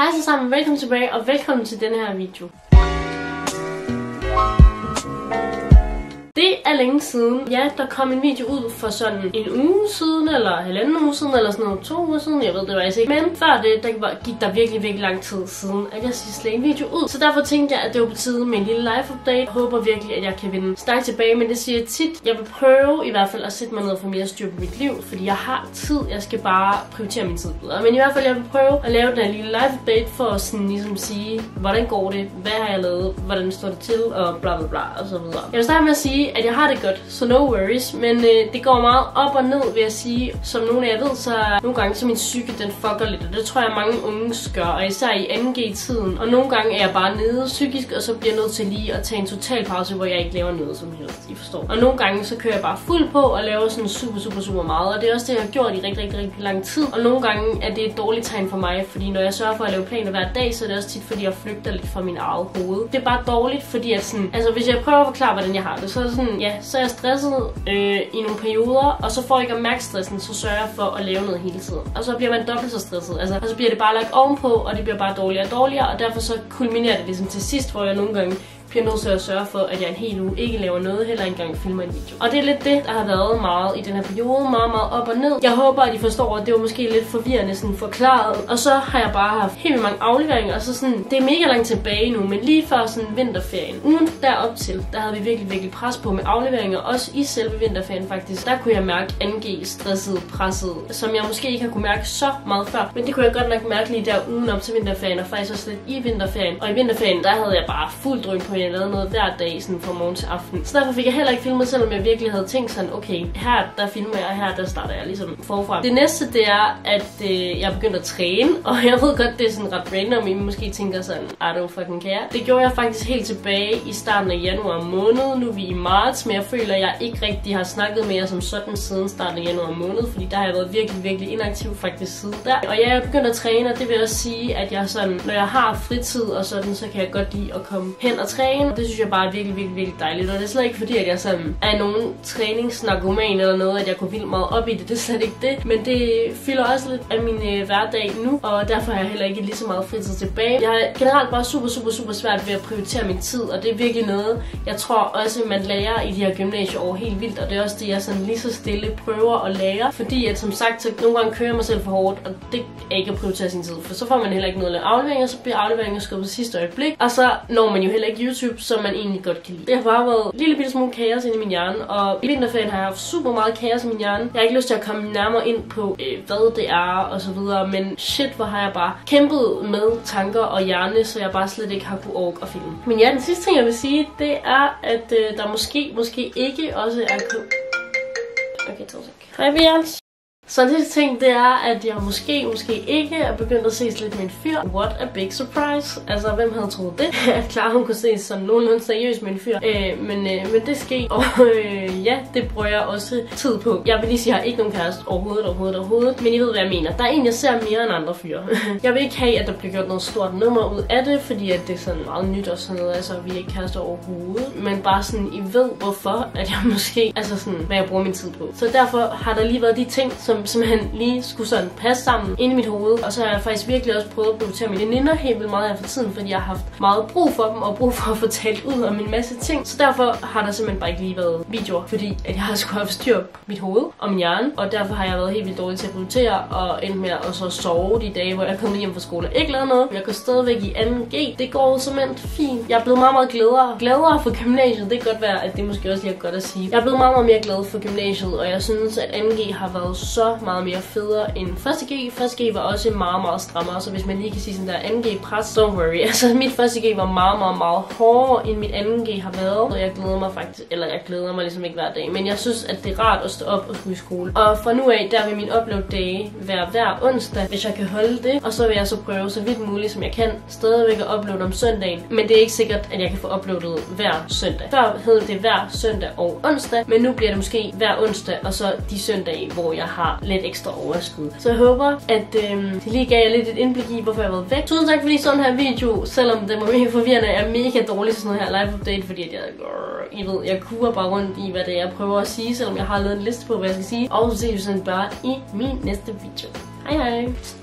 Hej så sammen, velkommen tilbage og velkommen til den her video. Er længe siden. Ja, der kom en video ud for sådan en uge siden, eller halvanden uge siden, eller sådan noget, to uger siden, jeg ved det faktisk ikke. Men før det, der gik der virkelig, virkelig lang tid siden, at jeg sidst lagde en video ud. Så derfor tænkte jeg, at det var på tide med en lille live update. Jeg håber virkelig, at jeg kan vinde stærkt tilbage, men det siger jeg tit. Jeg vil prøve i hvert fald at sætte mig ned og få mere styr på mit liv, fordi jeg har tid. Jeg skal bare prioritere min tid bedre. Men i hvert fald, jeg vil prøve at lave den her lille live update for at sådan ligesom sige, hvordan går det, hvad har jeg lavet, hvordan står det til, og bla bla bla, og så videre. Jeg vil starte med at sige, at jeg har har det godt, så no worries. Men øh, det går meget op og ned, vil jeg sige. Som nogle af jer ved, så nogle gange så min psyke, den fucker lidt. Og det tror jeg, mange unge gør, og især i 2G-tiden. Og nogle gange er jeg bare nede psykisk, og så bliver jeg nødt til lige at tage en total pause, hvor jeg ikke laver noget som helst. I forstår. Og nogle gange så kører jeg bare fuld på og laver sådan super, super, super meget. Og det er også det, jeg har gjort i rigtig, rigtig, rigtig lang tid. Og nogle gange er det et dårligt tegn for mig, fordi når jeg sørger for at lave planer hver dag, så er det også tit, fordi jeg flygter lidt fra min eget hoved. Det er bare dårligt, fordi at sådan, altså hvis jeg prøver at forklare, hvordan jeg har det, så er det sådan, ja, så er jeg stresset øh, i nogle perioder, og så får jeg ikke at mærke stressen, så sørger jeg for at lave noget hele tiden. Og så bliver man dobbelt så stresset. Altså, og så bliver det bare lagt ovenpå, og det bliver bare dårligere og dårligere, og derfor så kulminerer det ligesom til sidst, hvor jeg nogle gange bliver nødt til at sørge for, at jeg en hel uge ikke laver noget, heller ikke engang filmer en video. Og det er lidt det, der har været meget i den her periode, meget, meget op og ned. Jeg håber, at I forstår, at det var måske lidt forvirrende sådan forklaret. Og så har jeg bare haft helt mange afleveringer, og så sådan, det er mega langt tilbage nu, men lige før sådan vinterferien, ugen derop til, der havde vi virkelig, virkelig pres på med afleveringer, også i selve vinterferien faktisk. Der kunne jeg mærke NG stresset, presset, som jeg måske ikke har kunne mærke så meget før, men det kunne jeg godt nok mærke lige der ugen op til vinterferien, og faktisk også lidt i vinterferien. Og i vinterferien, der havde jeg bare fuld drøn på jeg lavede noget hver dag sådan fra morgen til aften. Så derfor fik jeg heller ikke filmet, selvom jeg virkelig havde tænkt sådan, okay, her der filmer jeg, her der starter jeg ligesom forfra. Det næste, det er, at øh, jeg begyndte at træne, og jeg ved godt, det er sådan ret random, I måske tænker sådan, I don't fucking care. Det gjorde jeg faktisk helt tilbage i starten af januar måned. Nu er vi i marts, men jeg føler, at jeg ikke rigtig har snakket med jer som sådan siden starten af januar måned, fordi der har jeg været virkelig, virkelig inaktiv faktisk siden der. Og jeg begyndte at træne, og det vil også sige, at jeg sådan, når jeg har fritid og sådan, så kan jeg godt lide at komme hen og træne. Det synes jeg bare er virkelig, virkelig, virkelig dejligt. Og det er slet ikke fordi, at jeg sådan er nogen træningsnarkoman eller noget, at jeg går vildt meget op i det. Det er slet ikke det. Men det fylder også lidt af min øh, hverdag nu, og derfor har jeg heller ikke lige så meget fritid tilbage. Jeg har generelt bare super, super, super svært ved at prioritere min tid, og det er virkelig noget, jeg tror også, man lærer i de her gymnasieår helt vildt, og det er også det, jeg sådan lige så stille prøver at lære. Fordi at som sagt, så nogle gange kører jeg mig selv for hårdt, og det er ikke at prioritere sin tid, for så får man heller ikke noget af afleveringer, så bliver afleveringer skubbet sidste øjeblik, og så når man jo heller ikke YouTube, som man egentlig godt kan lide. Det har bare været en lille bitte smule kaos ind i min hjerne, og i vinterferien har jeg haft super meget kaos i min hjerne. Jeg har ikke lyst til at komme nærmere ind på, øh, hvad det er og så videre, men shit, hvor har jeg bare kæmpet med tanker og hjerne, så jeg bare slet ikke har kunne orke at filme. Men ja, den sidste ting, jeg vil sige, det er, at øh, der måske, måske ikke også er... Okay, to sek. Hej, Bjørns. Så det ting, det er, at jeg måske, måske ikke er begyndt at ses lidt med en fyr. What a big surprise. Altså, hvem havde troet det? At klar, hun kunne ses sådan nogenlunde seriøst med en fyr. Øh, men, øh, men det skete, og øh, ja, det bruger jeg også tid på. Jeg vil lige sige, at jeg har ikke nogen kæreste overhovedet, overhovedet, overhovedet. Men I ved, hvad jeg mener. Der er en, jeg ser mere end andre fyre. jeg vil ikke have, at der bliver gjort noget stort nummer ud af det, fordi at det er sådan meget nyt og sådan noget. Altså, vi er ikke kærester overhovedet. Men bare sådan, I ved, hvorfor at jeg måske, altså sådan, hvad jeg bruger min tid på. Så derfor har der lige været de ting, som som simpelthen lige skulle sådan passe sammen ind i mit hoved. Og så har jeg faktisk virkelig også prøvet at prioritere mine veninder helt vildt meget af for tiden, fordi jeg har haft meget brug for dem og brug for at få talt ud om en masse ting. Så derfor har der simpelthen bare ikke lige været videoer, fordi at jeg har skulle have styr på mit hoved og min hjerne. Og derfor har jeg været helt vildt dårlig til at prioritere og endt med at så sove de dage, hvor jeg kom hjem fra skole og ikke lavede noget. Jeg går stadigvæk i 2G. Det går simpelthen fint. Jeg er blevet meget, meget gladere. Gladere for gymnasiet. Det kan godt være, at det måske også lige er godt at sige. Jeg er blevet meget, meget mere glad for gymnasiet, og jeg synes, at 2G har været så så meget mere federe end 1G. 1G var også meget, meget strammere, så hvis man lige kan sige sådan der 2G pres, don't worry. Altså mit 1G var meget, meget, meget hårdere end mit 2G har været, og jeg glæder mig faktisk, eller jeg glæder mig ligesom ikke hver dag, men jeg synes, at det er rart at stå op og skulle i skole. Og fra nu af, der vil min upload day være hver onsdag, hvis jeg kan holde det, og så vil jeg så prøve så vidt muligt, som jeg kan, stadigvæk at uploade om søndagen, men det er ikke sikkert, at jeg kan få uploadet hver søndag. Før hed det hver søndag og onsdag, men nu bliver det måske hver onsdag, og så de søndage, hvor jeg har lidt ekstra overskud. Så jeg håber, at øh, det lige gav jer lidt et indblik i, hvorfor jeg har været væk. Tusind tak fordi I så den her video, selvom det var mega forvirrende. Jeg er mega dårlig til sådan noget her live update, fordi at jeg, øh, I ved, jeg kurer bare rundt i, hvad det er, jeg prøver at sige, selvom jeg har lavet en liste på, hvad jeg skal sige. Og så ses vi sådan bare i min næste video. Hej hej!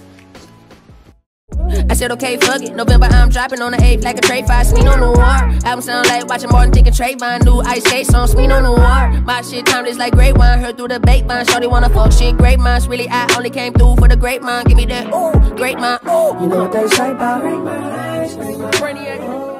I said, okay, fuck it. November, I'm dropping on the 8th like a trade five. Sweet on the Noir. Album sound like watching Martin thinking Trayvon. New ice skates on the Noir. My shit timeless like great wine. Heard through the bake vine. Shorty wanna fuck shit. Great minds. Really, I only came through for the great mind. Give me that, ooh, great mind. Ooh. You know what they say about Brainiac.